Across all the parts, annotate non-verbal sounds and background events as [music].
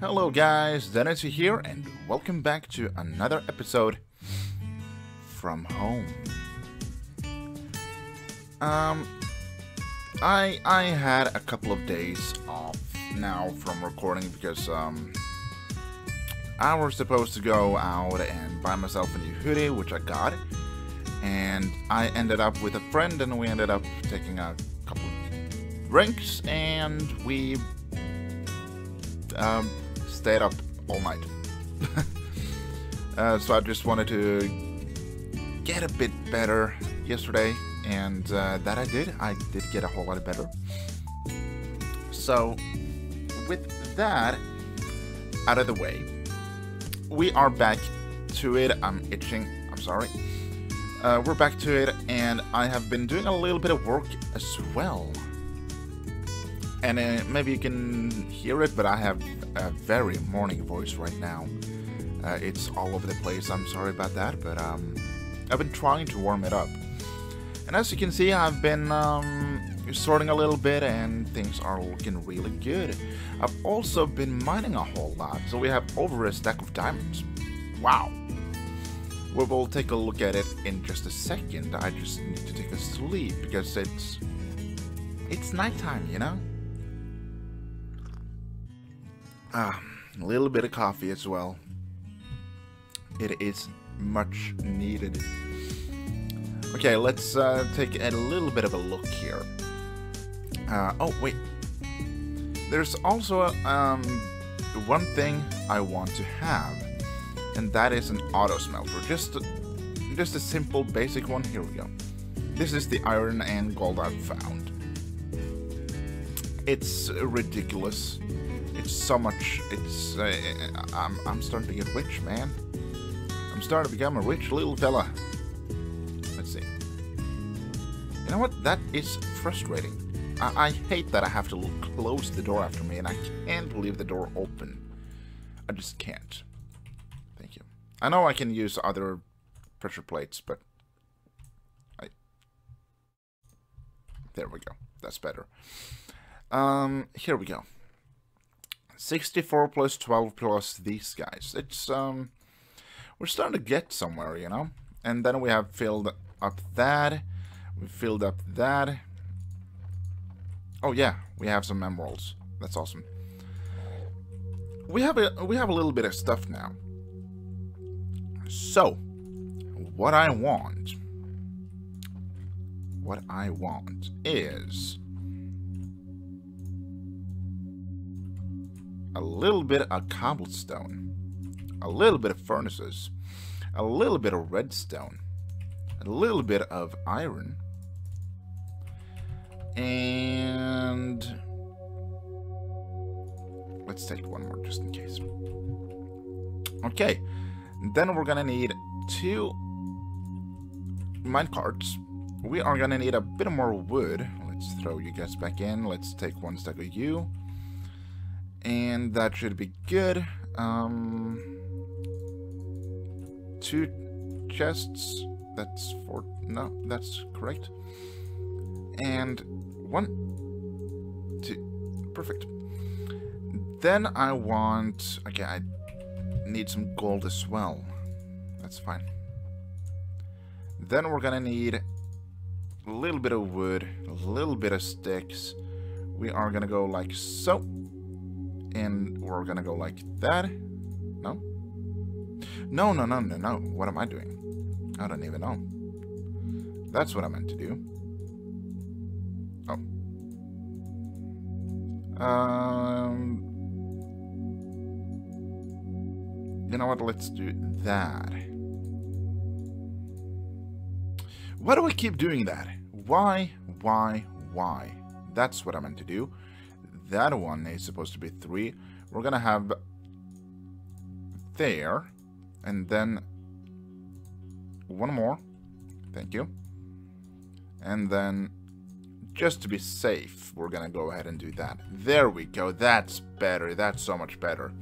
Hello guys, Dennis here and welcome back to another episode from home. Um I I had a couple of days off now from recording because um I was supposed to go out and buy myself a new hoodie which I got and I ended up with a friend and we ended up taking a couple of drinks and we um, stayed up all night. [laughs] uh, so I just wanted to get a bit better yesterday, and uh, that I did. I did get a whole lot better. So, with that out of the way, we are back to it. I'm itching. I'm sorry. Uh, we're back to it, and I have been doing a little bit of work as well. And uh, maybe you can hear it, but I have a very morning voice right now. Uh, it's all over the place. I'm sorry about that, but um, I've been trying to warm it up. And as you can see, I've been um, sorting a little bit, and things are looking really good. I've also been mining a whole lot, so we have over a stack of diamonds. Wow! We will take a look at it in just a second. I just need to take a sleep because it's it's nighttime, you know. Ah, a little bit of coffee as well. It is much needed. Okay, let's uh, take a little bit of a look here. Uh, oh, wait. There's also um, one thing I want to have, and that is an auto smelter. Just just a simple, basic one. Here we go. This is the iron and gold I've found. It's ridiculous it's so much. It's. Uh, I'm. I'm starting to get rich, man. I'm starting to become a rich little fella. Let's see. You know what? That is frustrating. I, I hate that I have to close the door after me, and I can't leave the door open. I just can't. Thank you. I know I can use other pressure plates, but I. There we go. That's better. Um, here we go. 64 plus 12 plus these guys. It's, um, we're starting to get somewhere, you know? And then we have filled up that. We filled up that. Oh yeah, we have some emeralds. That's awesome. We have a we have a little bit of stuff now. So, what I want what I want is a little bit of cobblestone, a little bit of furnaces, a little bit of redstone, a little bit of iron, and let's take one more just in case. Okay, then we're gonna need two mine carts. We are gonna need a bit more wood. Let's throw you guys back in. Let's take one stack of you. And that should be good. Um, two chests. That's four. No, that's correct. And one, two. Perfect. Then I want. Okay, I need some gold as well. That's fine. Then we're gonna need a little bit of wood, a little bit of sticks. We are gonna go like so and we're gonna go like that. No? No, no, no, no, no. What am I doing? I don't even know. That's what I meant to do. Oh. Um... You know what? Let's do that. Why do I keep doing that? Why, why, why? That's what I meant to do that one is supposed to be 3. We're gonna have there, and then one more. Thank you. And then, just to be safe, we're gonna go ahead and do that. There we go. That's better. That's so much better.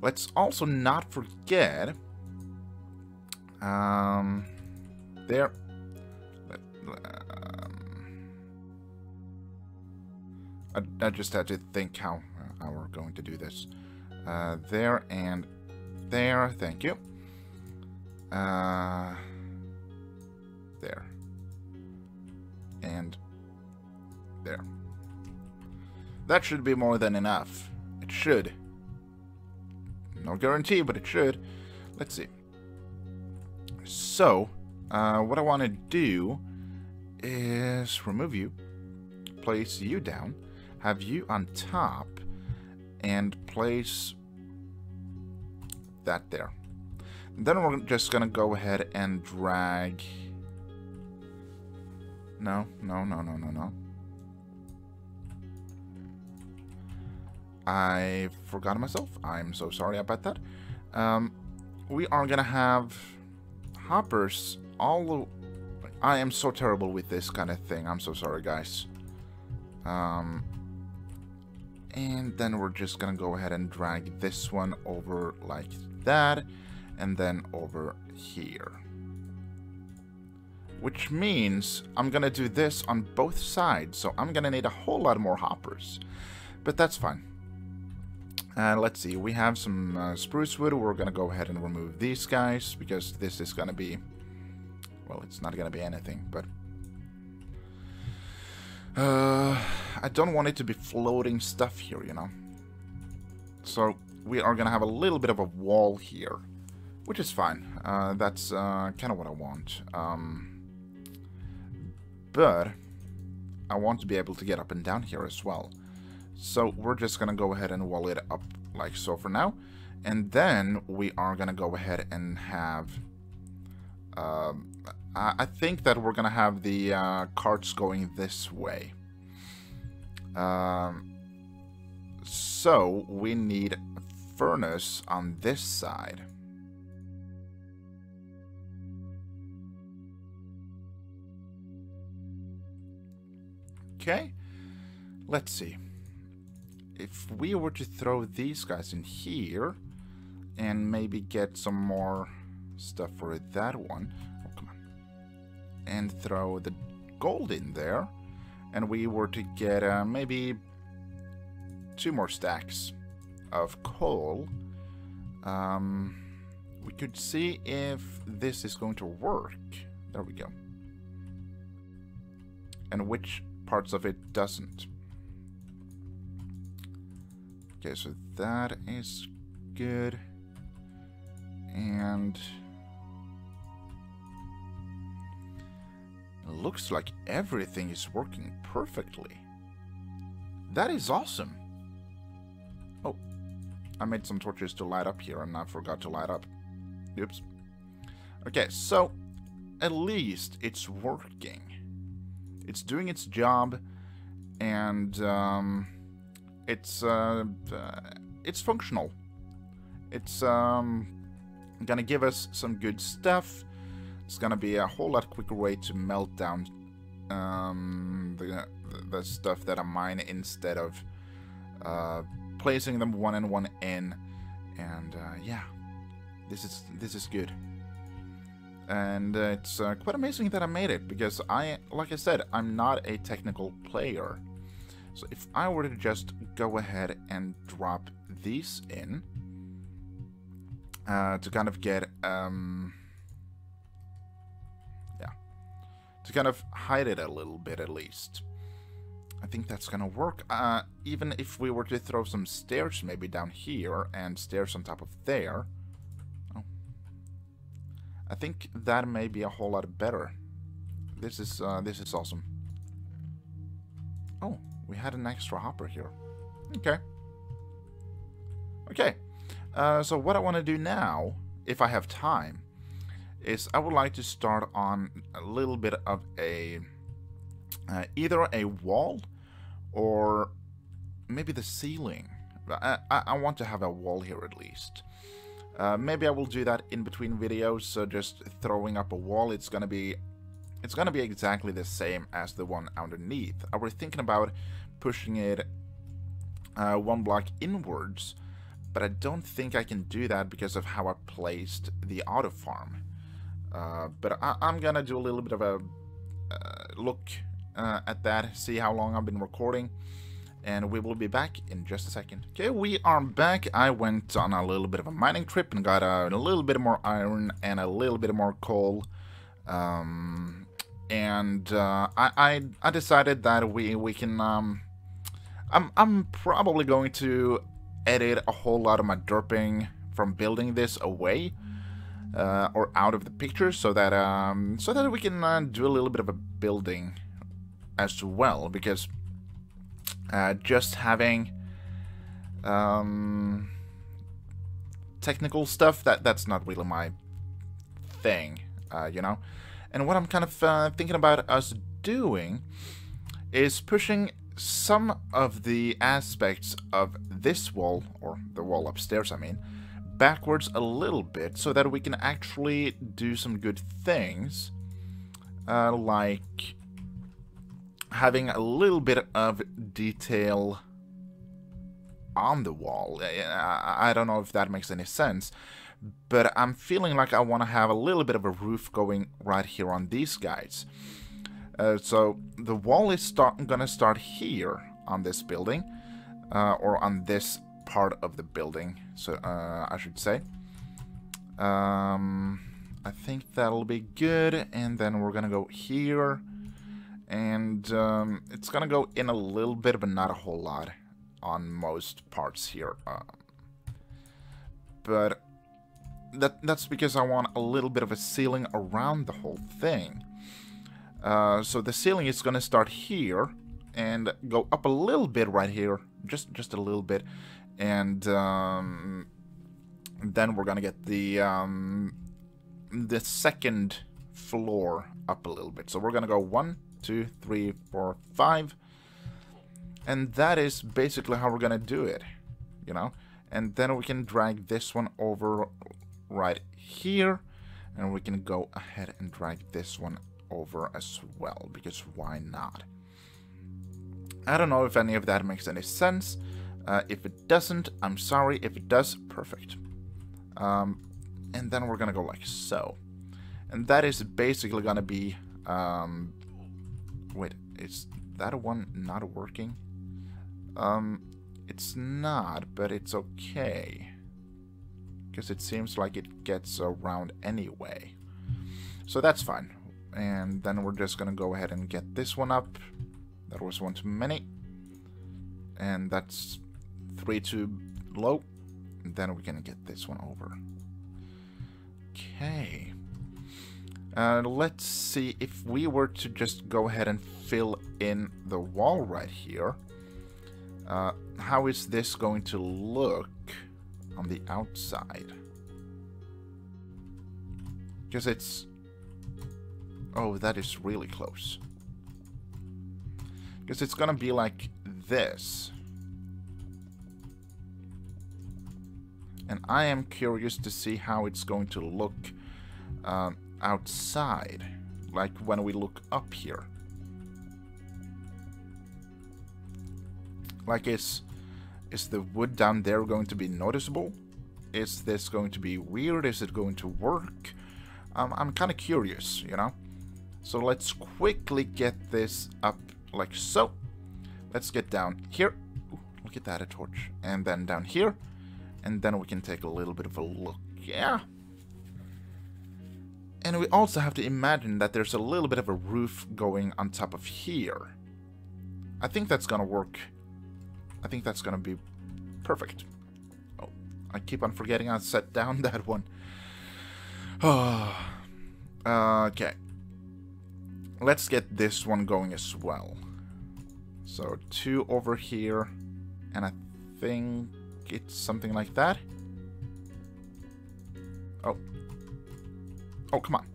Let's also not forget... Um, there I, I just had to think how, how we're going to do this. Uh, there and there. Thank you. Uh, there. And there. That should be more than enough. It should. No guarantee, but it should. Let's see. So, uh, what I want to do is remove you, place you down, have you on top, and place that there. Then we're just gonna go ahead and drag... No, no, no, no, no, no. I forgot myself. I'm so sorry about that. Um, we are gonna have hoppers all... I am so terrible with this kind of thing. I'm so sorry, guys. Um, and then we're just gonna go ahead and drag this one over like that and then over here. Which means I'm gonna do this on both sides so I'm gonna need a whole lot more hoppers. But that's fine. And uh, let's see we have some uh, spruce wood. We're gonna go ahead and remove these guys because this is gonna be well it's not gonna be anything but uh, I don't want it to be floating stuff here, you know. So we are going to have a little bit of a wall here, which is fine. Uh, that's uh, kind of what I want. Um, but I want to be able to get up and down here as well. So we're just going to go ahead and wall it up like so for now. And then we are going to go ahead and have... Um, I think that we're gonna have the uh, carts going this way. Um, so we need a furnace on this side. Okay, let's see. If we were to throw these guys in here and maybe get some more stuff for that one, and throw the gold in there, and we were to get uh, maybe two more stacks of coal, um, we could see if this is going to work. There we go. And which parts of it doesn't. Okay, so that is good. And... looks like everything is working perfectly. That is awesome. Oh, I made some torches to light up here and I forgot to light up. Oops. Okay, so at least it's working. It's doing its job and um, it's uh, uh, it's functional. It's um, gonna give us some good stuff it's gonna be a whole lot quicker way to melt down um, the, the stuff that I mine instead of uh, placing them one and one in. And uh, yeah, this is this is good. And uh, it's uh, quite amazing that I made it because I, like I said, I'm not a technical player. So if I were to just go ahead and drop these in uh, to kind of get um, to kind of hide it a little bit at least. I think that's gonna work. Uh, even if we were to throw some stairs maybe down here and stairs on top of there. Oh. I think that may be a whole lot better. This is, uh, this is awesome. Oh, we had an extra hopper here. Okay. Okay. Uh, so what I want to do now, if I have time, is I would like to start on a little bit of a uh, either a wall or maybe the ceiling. I, I, want to have a wall here at least. Uh, maybe I will do that in between videos, so just throwing up a wall, it's gonna be it's gonna be exactly the same as the one underneath. I was thinking about pushing it uh, one block inwards, but I don't think I can do that because of how I placed the auto farm. Uh, but I, am gonna do a little bit of a uh, look uh, at that, see how long I've been recording, and we will be back in just a second. Okay, we are back. I went on a little bit of a mining trip and got a, a little bit more iron and a little bit more coal. Um, and uh, I, I, I decided that we we can. Um, I'm I'm probably going to edit a whole lot of my derping from building this away. Uh, or out of the picture so that um, so that we can uh, do a little bit of a building as well because uh, just having um, technical stuff that that's not really my thing, uh, you know. And what I'm kind of uh, thinking about us doing is pushing some of the aspects of this wall, or the wall upstairs, I mean, backwards a little bit so that we can actually do some good things, uh, like having a little bit of detail on the wall. I don't know if that makes any sense, but I'm feeling like I want to have a little bit of a roof going right here on these guys. Uh, so the wall is gonna start here on this building, uh, or on this part of the building, so uh, I should say. Um, I think that'll be good, and then we're gonna go here and um, it's gonna go in a little bit, but not a whole lot on most parts here. Um, but that that's because I want a little bit of a ceiling around the whole thing. Uh, so the ceiling is gonna start here and go up a little bit right here, just just a little bit, and um, then we're gonna get the um, the second floor up a little bit. So we're gonna go one, two, three, four, five. And that is basically how we're gonna do it, you know? And then we can drag this one over right here. And we can go ahead and drag this one over as well, because why not? I don't know if any of that makes any sense. Uh, if it doesn't, I'm sorry. If it does, perfect. Um, and then we're gonna go like so. And that is basically gonna be um, Wait, is that one not working? Um, it's not, but it's okay. Because it seems like it gets around anyway. So that's fine. And then we're just gonna go ahead and get this one up. That was one too many. And that's three too low. Then we can get this one over. Okay. Uh, let's see if we were to just go ahead and fill in the wall right here. Uh, how is this going to look on the outside? Because it's... Oh, that is really close. Because it's gonna be like this. And I am curious to see how it's going to look um, outside, like when we look up here. Like is, is the wood down there going to be noticeable? Is this going to be weird? Is it going to work? Um, I'm kind of curious, you know? So let's quickly get this up like so. Let's get down here. Ooh, look at that, a torch. And then down here. And then we can take a little bit of a look. Yeah, and we also have to imagine that there's a little bit of a roof going on top of here. I think that's gonna work. I think that's gonna be perfect. Oh, I keep on forgetting I set down [laughs] that one. [sighs] okay. Let's get this one going as well. So two over here, and I think it's something like that. Oh, Oh, come on.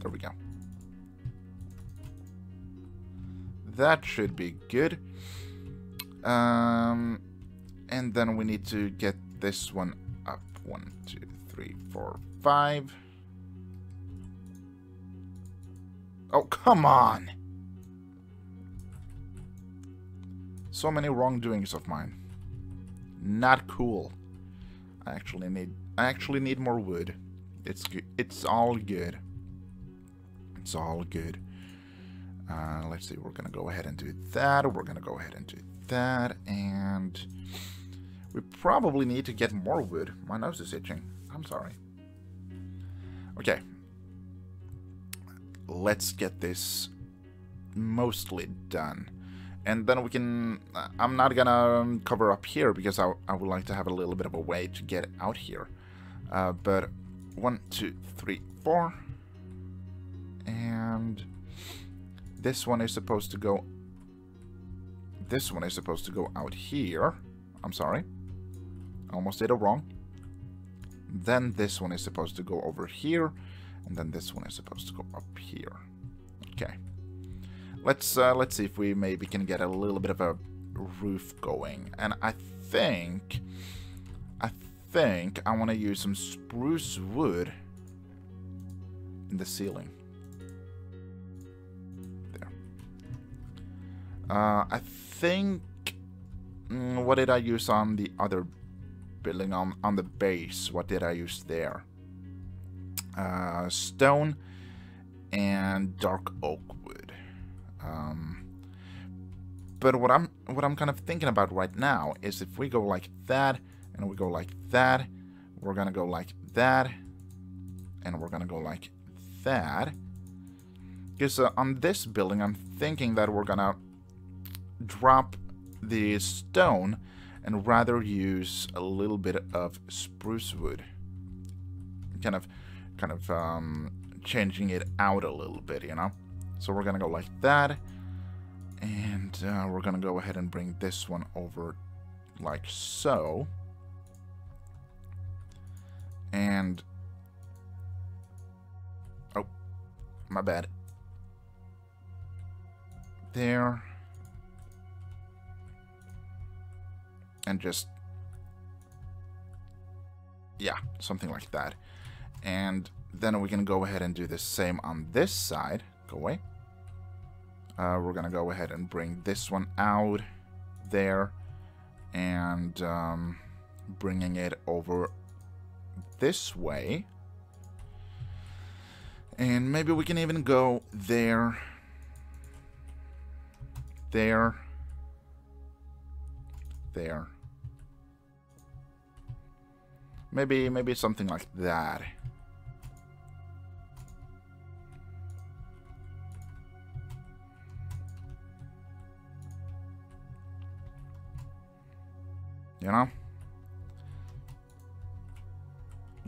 There we go. That should be good. Um, and then we need to get this one up. One, two, three, four, five. Oh, come on! So many wrongdoings of mine. Not cool. I actually need I actually need more wood. It's good. It's all good. It's all good. Uh, let's see, we're to go ahead and do that. We're to go ahead and do that. And we probably need to get more wood. My nose is itching. I'm sorry. Okay. Let's get this mostly done. And then we can... Uh, I'm not gonna cover up here because I, I would like to have a little bit of a way to get out here. Uh, but one, two, three, four. And this one is supposed to go... This one is supposed to go out here. I'm sorry. Almost did it wrong. Then this one is supposed to go over here. And then this one is supposed to go up here. Okay. Let's uh, let's see if we maybe can get a little bit of a roof going. And I think I think I want to use some spruce wood in the ceiling. There. Uh, I think mm, what did I use on the other building on on the base? What did I use there? Uh, stone and dark oak um, but what I'm what I'm kind of thinking about right now is if we go like that and we go like that, we're gonna go like that, and we're gonna go like that. Because uh, on this building, I'm thinking that we're gonna drop the stone and rather use a little bit of spruce wood. Kind of, kind of um, changing it out a little bit, you know? So we're going to go like that. And uh, we're going to go ahead and bring this one over like so. And... Oh, my bad. There. And just... Yeah, something like that. And then we can go ahead and do the same on this side. Go away. Uh, we're going to go ahead and bring this one out there. And um, bringing it over this way. And maybe we can even go there. There. There. Maybe, maybe something like that. You know?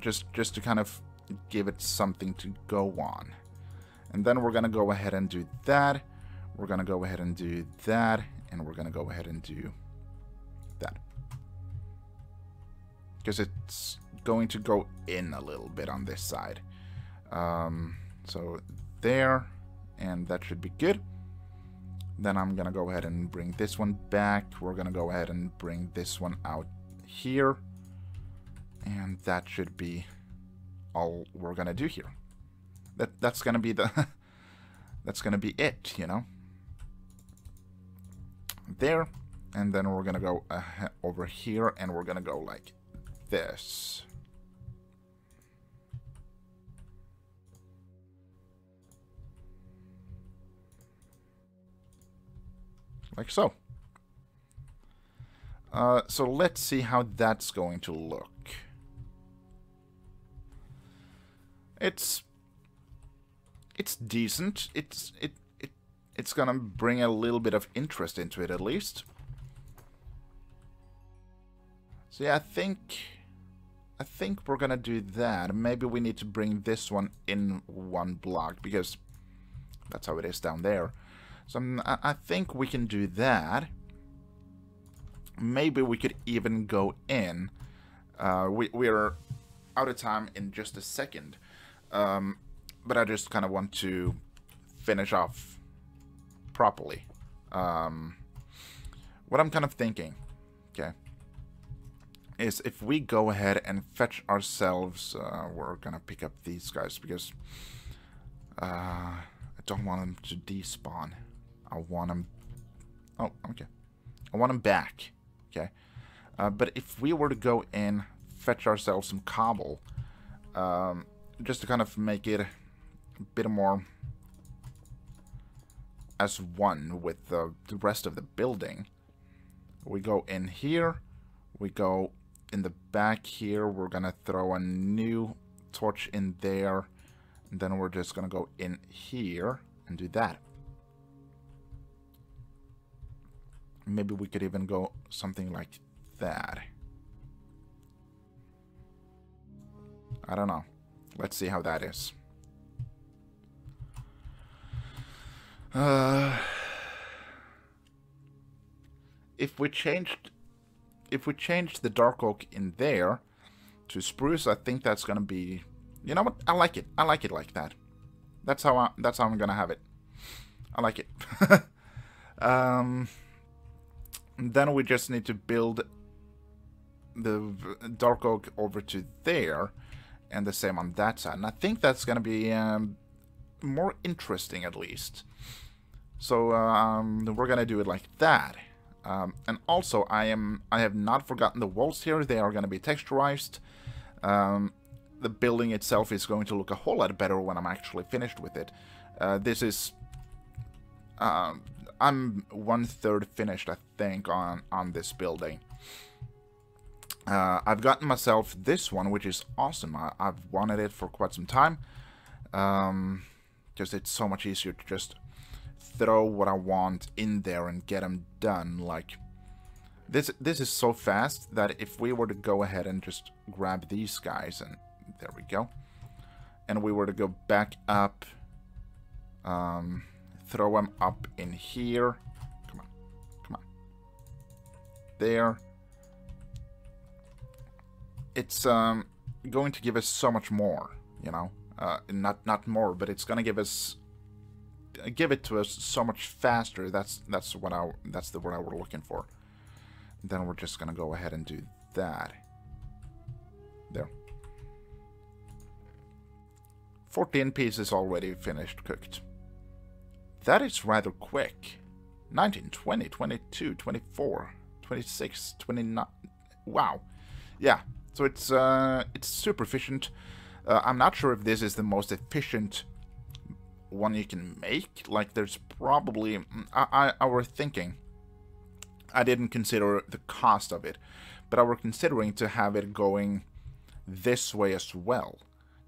Just, just to kind of give it something to go on. And then we're going to go ahead and do that. We're going to go ahead and do that. And we're going to go ahead and do that. Because it's going to go in a little bit on this side. Um, so there. And that should be good. Then I'm going to go ahead and bring this one back. We're going to go ahead and bring this one out here. And that should be all we're going to do here. That That's going to be the... [laughs] that's going to be it, you know? There. And then we're going to go uh, over here and we're going to go like this. Like so. Uh, so let's see how that's going to look. It's it's decent. It's it it it's gonna bring a little bit of interest into it at least. So yeah, I think I think we're gonna do that. Maybe we need to bring this one in one block because that's how it is down there. So I think we can do that. Maybe we could even go in. Uh, we, we are out of time in just a second. Um, but I just kind of want to finish off properly. Um, what I'm kind of thinking, okay, is if we go ahead and fetch ourselves, uh, we're gonna pick up these guys because uh, I don't want them to despawn. I want him... Oh, okay. I want him back. Okay. Uh, but if we were to go in, fetch ourselves some cobble, um, just to kind of make it a bit more... as one with the, the rest of the building. We go in here. We go in the back here. We're going to throw a new torch in there. And then we're just going to go in here and do that. Maybe we could even go something like that. I don't know. Let's see how that is. Uh, if we changed if we changed the dark oak in there to spruce, I think that's gonna be you know what? I like it. I like it like that. That's how I that's how I'm gonna have it. I like it. [laughs] um then we just need to build the dark oak over to there and the same on that side. And I think that's going to be um, more interesting at least. So um, we're going to do it like that. Um, and also, I am I have not forgotten the walls here. They are going to be texturized. Um, the building itself is going to look a whole lot better when I'm actually finished with it. Uh, this is... Uh, I'm one-third finished, I think, on, on this building. Uh, I've gotten myself this one, which is awesome. I, have wanted it for quite some time. Um, because it's so much easier to just throw what I want in there and get them done. Like, this, this is so fast that if we were to go ahead and just grab these guys, and there we go, and we were to go back up, um, throw them up in here, come on, come on, there, it's um, going to give us so much more, you know? Uh, not not more, but it's gonna give us give it to us so much faster. That's that's what I that's the word I were looking for. Then we're just gonna go ahead and do that. There. 14 pieces already finished cooked. That is rather quick. 19, 20, 22, 24, 26, 29. Wow. Yeah, so it's uh, it's super efficient. Uh, I'm not sure if this is the most efficient one you can make. Like, there's probably... I, I, I was thinking... I didn't consider the cost of it. But I were considering to have it going this way as well.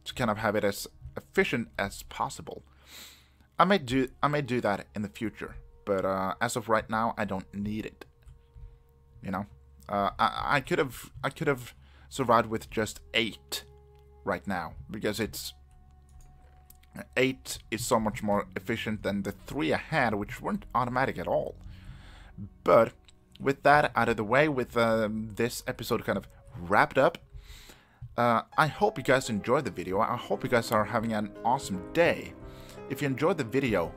To kind of have it as efficient as possible. I may do I may do that in the future. But uh, as of right now, I don't need it. You know? Uh, I, I could have... I could have survived with just 8 right now, because it's 8 is so much more efficient than the 3 I had, which weren't automatic at all. But with that out of the way, with uh, this episode kind of wrapped up, uh, I hope you guys enjoyed the video. I hope you guys are having an awesome day. If you enjoyed the video,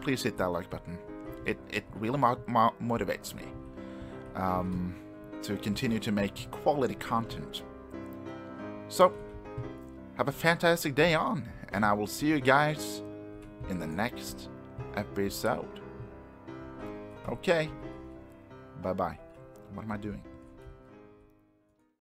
please hit that like button. It, it really mo mo motivates me. Um, to continue to make quality content. So, have a fantastic day on, and I will see you guys in the next episode. Okay, bye bye. What am I doing?